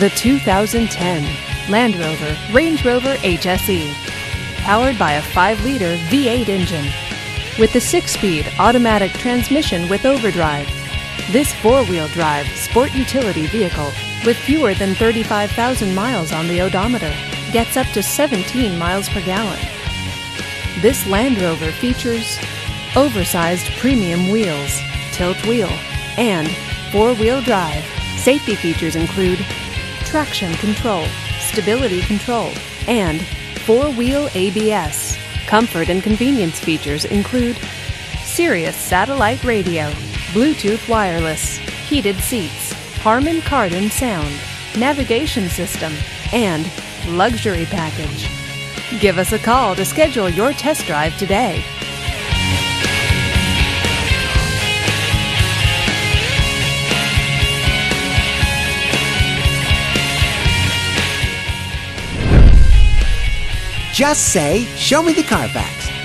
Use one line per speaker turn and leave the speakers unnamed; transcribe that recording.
The 2010 Land Rover Range Rover HSE. Powered by a 5 liter V8 engine. With the 6 speed automatic transmission with overdrive. This four wheel drive sport utility vehicle with fewer than 35,000 miles on the odometer gets up to 17 miles per gallon. This Land Rover features oversized premium wheels, tilt wheel, and four wheel drive. Safety features include traction control, stability control, and four wheel ABS. Comfort and convenience features include Sirius satellite radio, Bluetooth wireless, heated seats, Harman Kardon sound, navigation system, and luxury package. Give us a call to schedule your test drive today.
Just say, Show me the Carfax.